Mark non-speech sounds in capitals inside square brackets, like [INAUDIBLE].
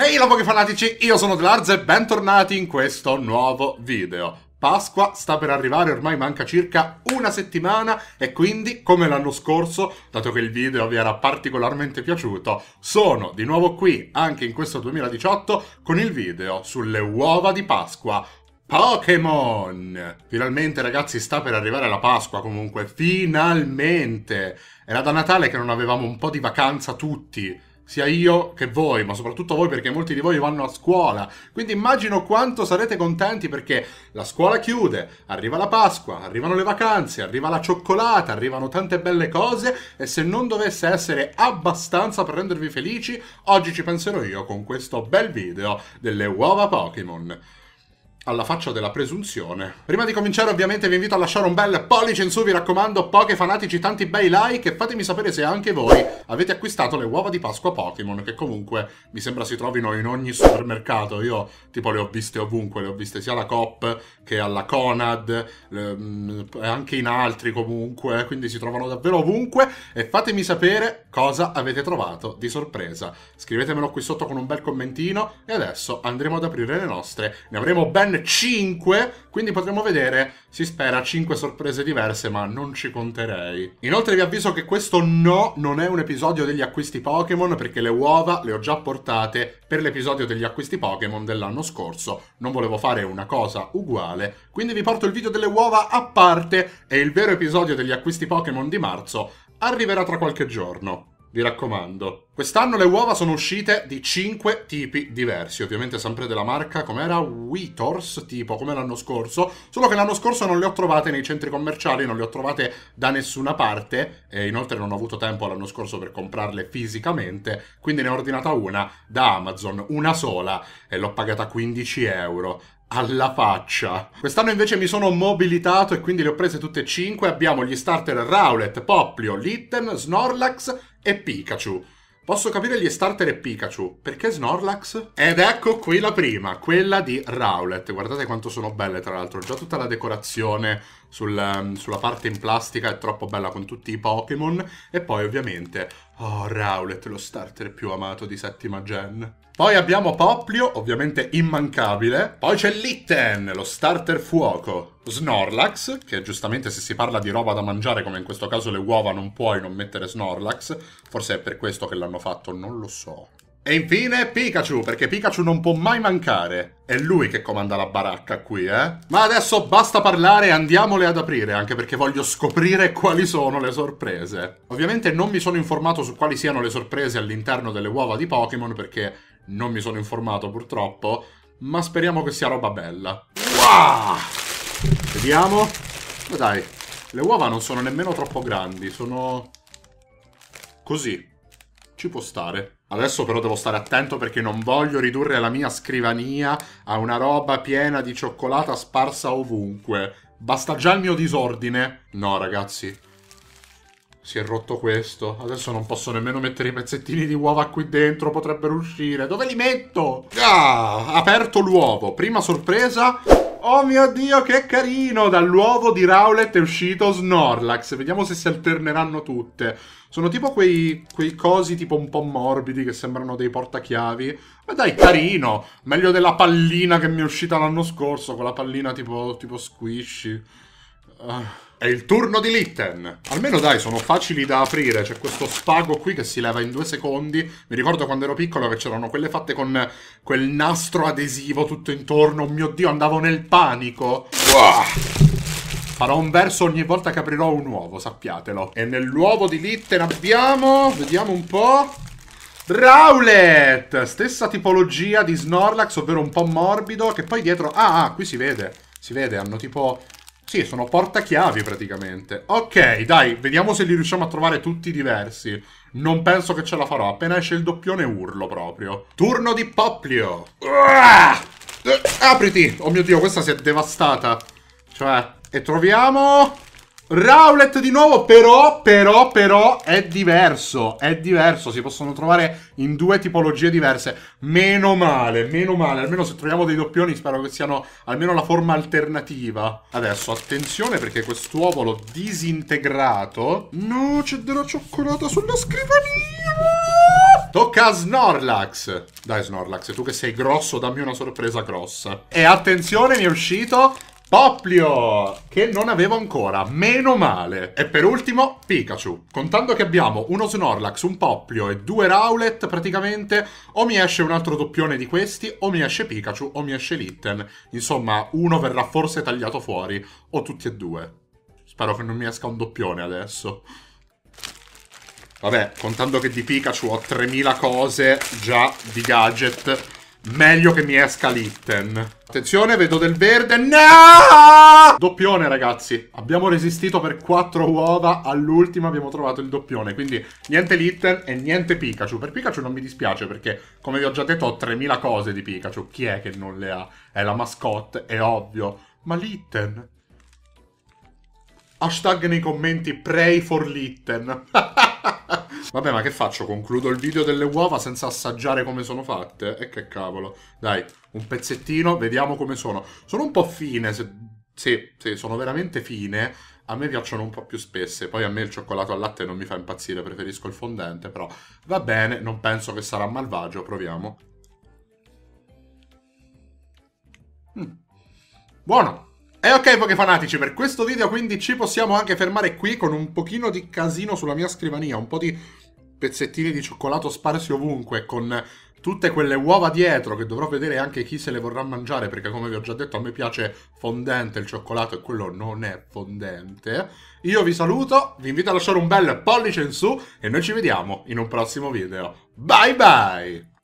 Ehi hey, Poké fanatici, io sono Delarz e bentornati in questo nuovo video. Pasqua sta per arrivare, ormai manca circa una settimana e quindi, come l'anno scorso, dato che il video vi era particolarmente piaciuto, sono di nuovo qui, anche in questo 2018, con il video sulle uova di Pasqua. Pokémon! Finalmente ragazzi sta per arrivare la Pasqua comunque, finalmente! Era da Natale che non avevamo un po' di vacanza tutti sia io che voi, ma soprattutto voi perché molti di voi vanno a scuola. Quindi immagino quanto sarete contenti perché la scuola chiude, arriva la Pasqua, arrivano le vacanze, arriva la cioccolata, arrivano tante belle cose e se non dovesse essere abbastanza per rendervi felici, oggi ci penserò io con questo bel video delle uova Pokémon alla faccia della presunzione. Prima di cominciare ovviamente vi invito a lasciare un bel pollice in su, vi raccomando, poche fanatici, tanti bei like e fatemi sapere se anche voi avete acquistato le uova di Pasqua Pokémon, che comunque mi sembra si trovino in ogni supermercato. Io tipo le ho viste ovunque, le ho viste sia alla Coop che alla Conad, mm, e anche in altri comunque, quindi si trovano davvero ovunque e fatemi sapere cosa avete trovato di sorpresa. Scrivetemelo qui sotto con un bel commentino e adesso andremo ad aprire le nostre. Ne avremo ben 5, quindi potremo vedere, si spera, 5 sorprese diverse, ma non ci conterei. Inoltre vi avviso che questo no non è un episodio degli acquisti Pokémon, perché le uova le ho già portate per l'episodio degli acquisti Pokémon dell'anno scorso. Non volevo fare una cosa uguale, quindi vi porto il video delle uova a parte e il vero episodio degli acquisti Pokémon di marzo arriverà tra qualche giorno vi raccomando. Quest'anno le uova sono uscite di 5 tipi diversi, ovviamente sempre della marca, come era Wheators, tipo come l'anno scorso, solo che l'anno scorso non le ho trovate nei centri commerciali, non le ho trovate da nessuna parte, e inoltre non ho avuto tempo l'anno scorso per comprarle fisicamente, quindi ne ho ordinata una da Amazon, una sola, e l'ho pagata 15 euro alla faccia. Quest'anno invece mi sono mobilitato e quindi le ho prese tutte e cinque. Abbiamo gli starter Rowlet, Poplio, Litten, Snorlax e Pikachu. Posso capire gli starter e Pikachu. Perché Snorlax? Ed ecco qui la prima, quella di Rowlet. Guardate quanto sono belle, tra l'altro. Già tutta la decorazione sul, um, sulla parte in plastica è troppo bella con tutti i Pokémon. E poi, ovviamente, oh, Rowlet, lo starter più amato di settima gen. Poi abbiamo Poplio, ovviamente immancabile. Poi c'è Litten, lo starter fuoco. Snorlax, che giustamente se si parla di roba da mangiare, come in questo caso le uova, non puoi non mettere Snorlax. Forse è per questo che l'hanno fatto, non lo so. E infine Pikachu, perché Pikachu non può mai mancare. È lui che comanda la baracca qui, eh? Ma adesso basta parlare e andiamole ad aprire, anche perché voglio scoprire quali sono le sorprese. Ovviamente non mi sono informato su quali siano le sorprese all'interno delle uova di Pokémon, perché non mi sono informato purtroppo, ma speriamo che sia roba bella. Wow! Vediamo. Ma dai, le uova non sono nemmeno troppo grandi, sono... Così. Ci può stare. Adesso però devo stare attento perché non voglio ridurre la mia scrivania a una roba piena di cioccolata sparsa ovunque. Basta già il mio disordine. No, ragazzi, si è rotto questo. Adesso non posso nemmeno mettere i pezzettini di uova qui dentro. Potrebbero uscire. Dove li metto? Ah, aperto l'uovo. Prima sorpresa. Oh mio Dio, che carino! Dall'uovo di Rowlet è uscito Snorlax. Vediamo se si alterneranno tutte. Sono tipo quei, quei cosi tipo un po' morbidi che sembrano dei portachiavi. Ma dai, carino! Meglio della pallina che mi è uscita l'anno scorso. Quella pallina tipo, tipo squishy. Uh. È il turno di Litten. Almeno dai, sono facili da aprire. C'è questo spago qui che si leva in due secondi. Mi ricordo quando ero piccolo che c'erano quelle fatte con quel nastro adesivo tutto intorno. Oh mio Dio, andavo nel panico. Uah. Farò un verso ogni volta che aprirò un uovo, sappiatelo. E nell'uovo di Litten abbiamo... Vediamo un po'... Rowlet! Stessa tipologia di Snorlax, ovvero un po' morbido, che poi dietro... Ah, ah, qui si vede. Si vede, hanno tipo sì, sono portachiavi praticamente. Ok, dai, vediamo se li riusciamo a trovare tutti diversi. Non penso che ce la farò. Appena esce il doppione urlo proprio. Turno di Poplio. Ah! Apriti! Oh mio Dio, questa si è devastata. Cioè, e troviamo... Rowlet di nuovo, però, però, però è diverso, è diverso, si possono trovare in due tipologie diverse. Meno male, meno male, almeno se troviamo dei doppioni spero che siano almeno la forma alternativa. Adesso, attenzione perché quest'uovo l'ho disintegrato. No, c'è della cioccolata sulla scrivania! Tocca a Snorlax. Dai Snorlax, tu che sei grosso, dammi una sorpresa grossa. E attenzione, mi è uscito Poplio, che non avevo ancora, meno male. E per ultimo, Pikachu. Contando che abbiamo uno Snorlax, un Poplio e due Rowlet, praticamente, o mi esce un altro doppione di questi, o mi esce Pikachu, o mi esce Litten. Insomma, uno verrà forse tagliato fuori, o tutti e due. Spero che non mi esca un doppione adesso. Vabbè, contando che di Pikachu ho 3000 cose già di gadget Meglio che mi esca Litten. Attenzione, vedo del verde. No! Doppione, ragazzi. Abbiamo resistito per 4 uova. All'ultima abbiamo trovato il doppione. Quindi niente Litten e niente Pikachu. Per Pikachu non mi dispiace perché, come vi ho già detto, ho 3000 cose di Pikachu. Chi è che non le ha? È la mascotte, è ovvio. Ma Litten... Hashtag nei commenti pray for Litten. [LAUGHS] Vabbè, ma che faccio? Concludo il video delle uova senza assaggiare come sono fatte? E che cavolo. Dai, un pezzettino, vediamo come sono. Sono un po' fine, se... sì, sì, sono veramente fine. A me piacciono un po' più spesse, poi a me il cioccolato al latte non mi fa impazzire, preferisco il fondente, però va bene, non penso che sarà malvagio, proviamo. Mm. Buono! E ok pochi fanatici, per questo video quindi ci possiamo anche fermare qui con un pochino di casino sulla mia scrivania, un po' di pezzettini di cioccolato sparsi ovunque, con tutte quelle uova dietro che dovrò vedere anche chi se le vorrà mangiare, perché come vi ho già detto a me piace fondente il cioccolato e quello non è fondente. Io vi saluto, vi invito a lasciare un bel pollice in su e noi ci vediamo in un prossimo video. Bye bye!